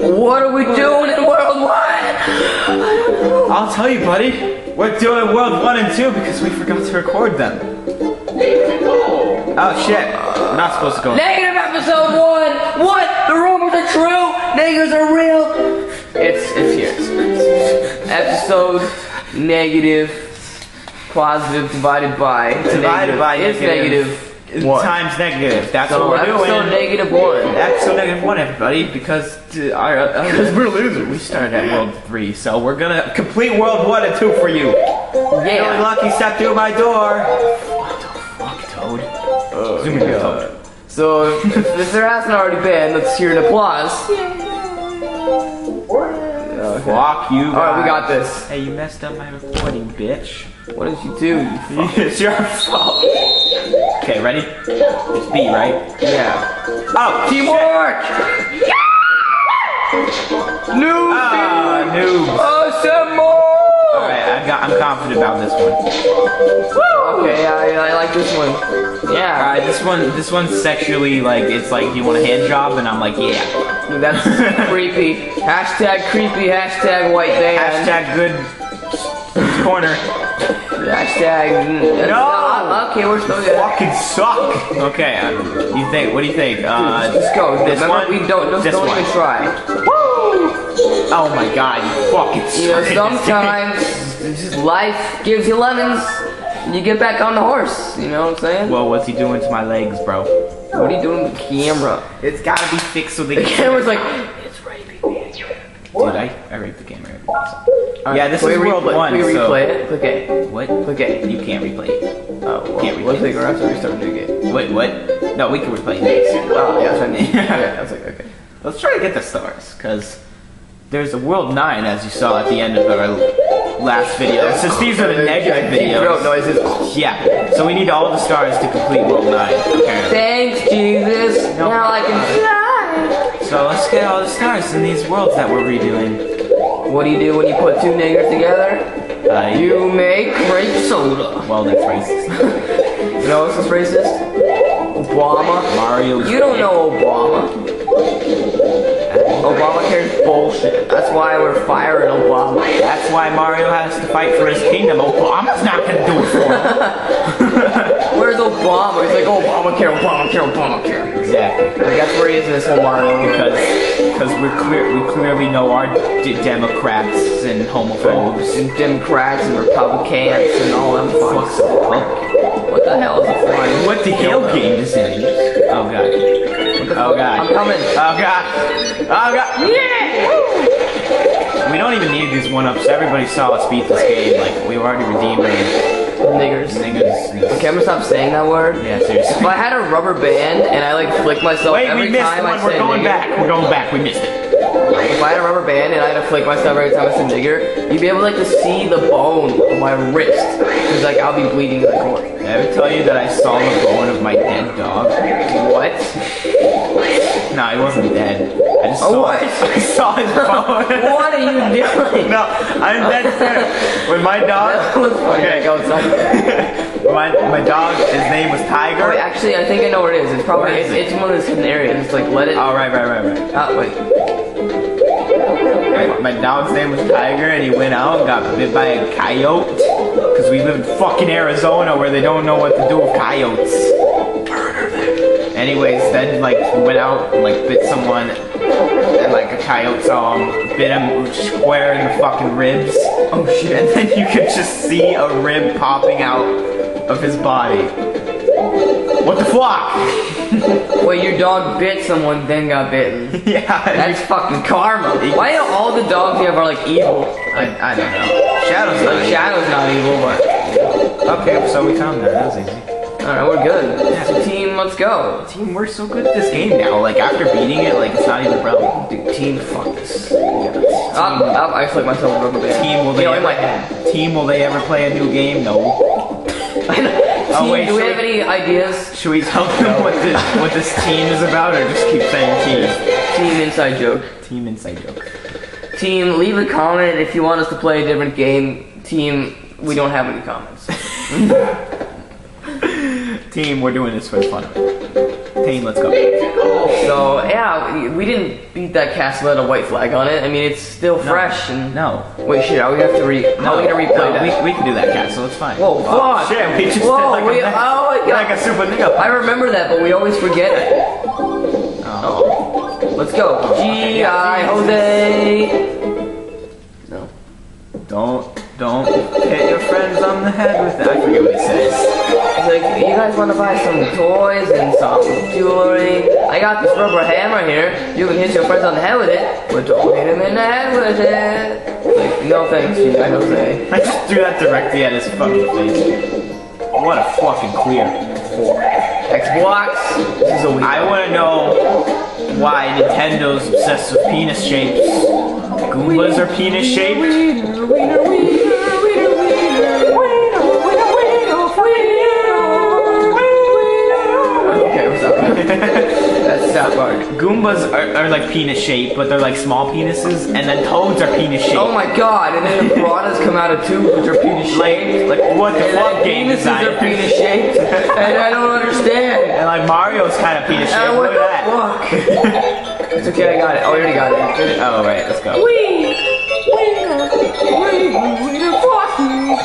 What are we doing in World One? I'll tell you, buddy. We're doing World 1 and 2 because we forgot to record them. Oh shit. We're not supposed to go. Negative episode one. What? The rumors are true. Negatives are real. It's it's here. Episode negative positive divided by Divided by is negative. negative one. Times negative. That's So what we're episode doing. negative one. Episode negative one, everybody, because uh, our, uh, Because we're losers. we started at World 3, so we're gonna complete World 1 and 2 for you. Really Yeah. lucky step through my door. What the fuck, Toad? Oh, Zoom in, Toad. So if, if there hasn't already been, let's hear an applause. Okay. Fuck you. Alright, we got guys. this. Hey, you messed up my recording, bitch. What did you do? You it's your fault. Okay, ready? It's B, right? Yeah. Oh, Teamwork! Yeah! New Ah, noob. Awesome more! Alright, I got, I'm confident about this one. Okay, I, I like this one. Yeah. Alright, this one, this one's sexually like, it's like, you want a hand job? And I'm like, yeah. That's creepy. Hashtag creepy, hashtag white band. Hashtag good corner. Hashtag. No! Okay, we're still good. Fucking suck. Okay, uh, you think, what do you think? Uh, Just go. this Remember, one? we don't, just This don't one. even try. Woo! Oh my god, you fucking You know, sometimes life gives you lemons, and you get back on the horse. You know what I'm saying? Well, what's he doing to my legs, bro? What are you doing with the camera? It's gotta be fixed so they The can. camera's like, it's raping me. Dude, I, I raped the camera. Yeah, this Can is we World replay, 1, Can we so- replay it? Click A. What? Click A. You can't replay it. Oh, well, Can't let's replay think this. we're have to restart a new game. Wait, what? No, we can replay this. Oh, yeah, I mean, okay, I was like, okay. Let's try to get the stars, because there's a World 9, as you saw at the end of our last video. Since these are the negative Deep throat videos. noises. Yeah, so we need all the stars to complete World 9, apparently. Thanks, Jesus. No. Now I can fly. So let's get all the stars in these worlds that we're redoing. What do you do when you put two negatives together? Uh, You make grape soda. well, that's racist. You know what's racist? Obama. Mario. You don't know Obama. Obamacare is bullshit. That's why we're firing Obama. That's why Mario has to fight for his kingdom. Obama's not gonna do it for him. Where's Obama? He's like Obamacare, Obamacare, Obamacare. exactly. Like that's where he is in this whole Mario. Because because we're clear we clearly know our d- Democrats and homophobes. and Democrats and Republicans and all them Fuck's fucks. What the hell is it flying? What the hell game is this? Oh god. Oh god. I'm coming. Oh god. Oh god. Yeah! We don't even need these one ups. Everybody saw us beat this game. Like we've already redeemed our Niggers. niggas. Okay, I'm gonna stop saying that word. Yeah, seriously. If I had a rubber band and I like flick myself Wait, every we missed time I one. We're say going nigger, back. We're going back. We missed it. if I had a rubber band and I had to flick myself every time I said nigger, you'd be able like to see the bone of my wrist. Cause like I'll be bleeding like the. Did I ever tell you that I saw the bone of my dead dog? What? No, he wasn't dead. I just Oh, saw what? I saw his bone. What are you doing? No, I'm dead serious. When my dog. Okay. Go inside. my my dog, his name was Oh, Tiger. wait, actually, I think I know where it is. It's probably it's, it? it's one of those hidden areas. It's like let it. Oh, right, right, right, right. Oh, wait. My, my dog's name was Tiger, and he went out and got bit by a coyote. Because we live in fucking Arizona where they don't know what to do with coyotes. Anyways, then like he went out and like bit someone, and like a coyote saw him, bit him square in the fucking ribs. Oh shit. And then you could just see a rib popping out of his body. What the fuck? Wait, your dog bit someone, then got bitten. yeah, That's fucking karma. Why do all the dogs you have are like evil? I, I don't know. Shadow's not Shadow's not evil, but Okay, so we found that. That was easy. Alright, we're good. So team, let's go. Team, we're so good at this game now. Like after beating it, like it's not even a problem. Dude, team, fuck this. Oh, up, up, oh, I flick myself a rubber band. Team, will they? In ever, my head. Team, will they ever play a new game? No. Oh, team, wait, do we have any ideas? Should we tell them what this what this team is about, or just keep saying team? Team inside joke. Team inside joke. Team, leave a comment if you want us to play a different game. Team, we don't have any comments. Team, we're doing this for the fun of it. Team, let's go. So yeah, we- didn't beat that castle at a white flag on it. I mean, it's still fresh and. No. Wait, shit. Are we have to re? No, we gonna replay no, that. We, we can do that castle. It's fine. Whoa, Oh, shit, we just Whoa, did like we- a, oh my God. like a super nigga. I remember that, but we always forget it. Oh. Let's go. Oh, G I Jose. No. Don't don't hit your friends on the head with it. I forget what he says. It's like, you guys want to buy some toys and some jewelry? I got this rubber hammer here. You can hit your friends on the head with it, but don't hit them in the head with it. Like, no thanks, G I Jose. I just threw that directly at his fucking face. What a fucking clear. Xbox. This is a week. I want to know why Nintendo's obsessed with penis shapes. Goombas are penis shaped. South Goombas are, are like penis shaped, but they're like small penises, and then toads are penis shaped. Oh my god, and then the piranhas come out of tubes which are penis shaped. Like, like what the And fuck game penises design? are penis shaped. and I don't understand. And like Mario's kind of penis shaped. Look at the that. fuck? it's okay, I got it. Oh, I already got it. Oh right, let's go.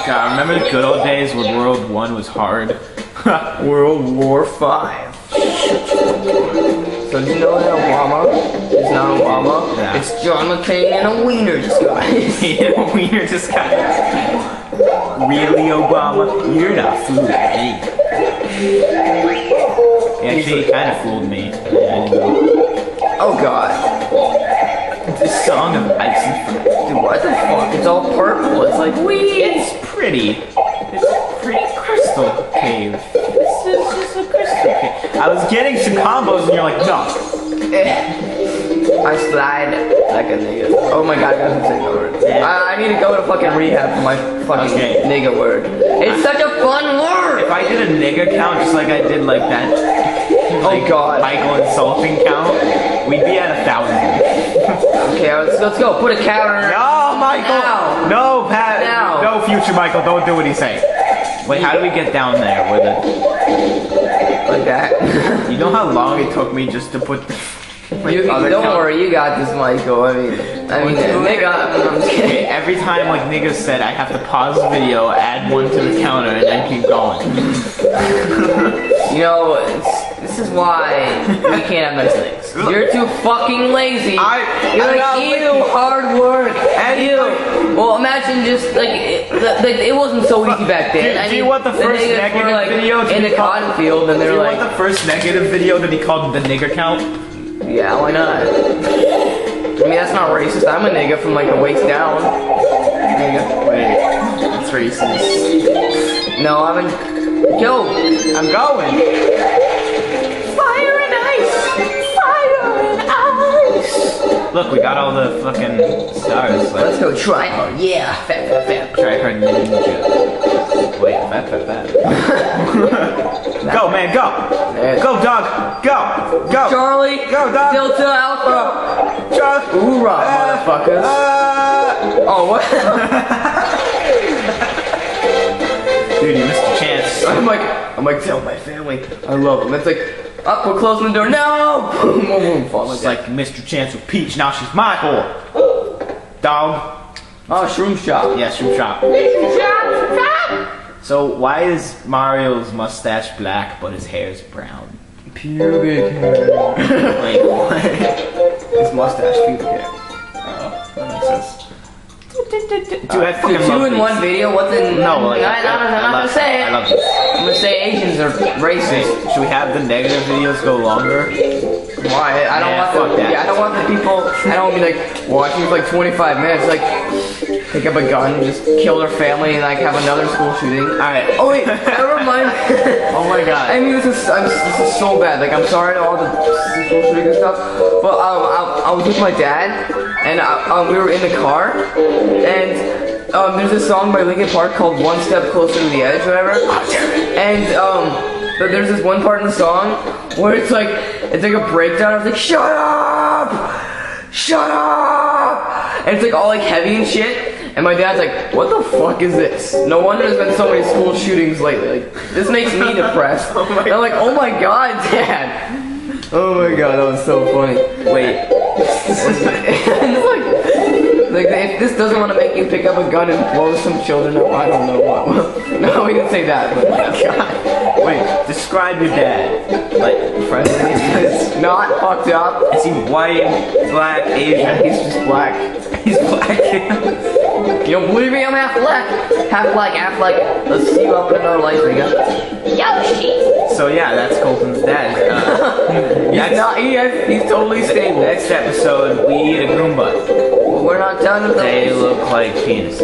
God, remember the good old days when World One was hard? World War Five. So you know that Obama is not Obama? Yeah. It's John McCain in a wiener disguise. A wiener got really Obama. You're not fooling me. He actually kind of fooled me. Yeah, I didn't know. oh god. This song of ice and fire. Dude, what the fuck? It's all purple. It's like weed. It's pretty. It's a pretty crystal cave. This is just a crystal cave. I was getting some combos and you're like, no. Eh. I slide like a nigga. Oh my god, I gotta say word. I, I need to go to fucking rehab for my fucking Okay. nigga word. It's such a fun word! If I did a nigga count just like I did like that Oh god. Michael insulting count, we'd be at a thousand. Okay, let's, let's go. Put a counter. No, Michael! Now. No, Pat! Now. No, future Michael, don't do what he's saying. Wait, how do we get down there with it? Like that. You know how long it took me just to put the you, other don't count- worry, you got this, Michael. I mean, I mean, nigga, I'm just kidding. every time like niggas said I have to pause the video, add one to the counter, and then keep going. You know, it's, this is why we can't have nice things. You're too fucking lazy. I- You're I'm like, ew, lazy. hard work. And ew. Well, imagine just like it, like, it wasn't so easy back then. Do- I do you mean, want the first niggas negative were, like, video to in be the called- cotton field, and Do they're you like, want the first negative video to be called the nigger count? yeah, why not? I mean, that's not racist. I'm a nigga from like the waist down. Nigga. Wait, that's racist. No, I'm in. Yo, I'm going. Look, we got all the fucking stars. Let's go try. Oh yeah, fat, fat, fat. try hard ninja. Wait, fat, fat, fat. go, man, go. Go, dog. Go. Go. Charlie, Go, dog. Delta Alpha. Charlie. Hoorah, Uh, motherfuckers. uh, oh, what? Dude, you missed a chance. I'm like, I'm like, tell my family I love them. It's like, up, we're closing the door. No! Boom, boom, boom, fall like It's like Mr. Chance with Peach. Now she's my whore. Dog. Oh, shroom shop. Yes, shroom shop. So why is Mario's mustache black but his hair's brown? Pubic hair. Wait, what? His mustache, pubic hair. Oh, that makes sense. Dude, I fucking Two love in these. one video. What's in? No, like, I, I, don't, I'm not I gonna say it. I love this. I'm gonna say Asians are racist. Should we have the negative videos go longer? Why? I don't Yeah, want the. that. Yeah, I don't want the people. I don't want to be like watching for like 25 minutes. Like pick up a gun, and just kill their family, and like have another school shooting. Alright. Oh wait, never mind. Oh my god. I mean, this is I'm, this is so bad. Like, I'm sorry to all the school shooting and stuff, but um, I, I was with my dad, and I, um, we were in the car, and um, there's a song by Linkin Park called "One Step Closer to the Edge," whatever. And um, but there's this one part in the song where it's like it's like a breakdown. It's like, "Shut up, shut up," and it's like all like heavy and shit. And my dad's like, "What the fuck is this?" No wonder there's been so many school shootings lately. Like, this makes me depressed. Oh and I'm like, "Oh my god, dad." Oh my god, that was so funny. Wait, like, like if this doesn't want to make you pick up a gun and blow some children up, I don't know what. no, we didn't say that, but God. Wait, describe your dad. Like, friendly? it's not fucked up. Is he white, black, Yeah, Asian? he's just black. He's black. You don't believe me? I'm half black. Half black, half black. Let's see you up in another life, nigga. Yoshi! so yeah, that's Colton's dad. Uh, He's not, he has, he's totally stable. next episode, we eat a Goomba. We're not done with the They look like penis.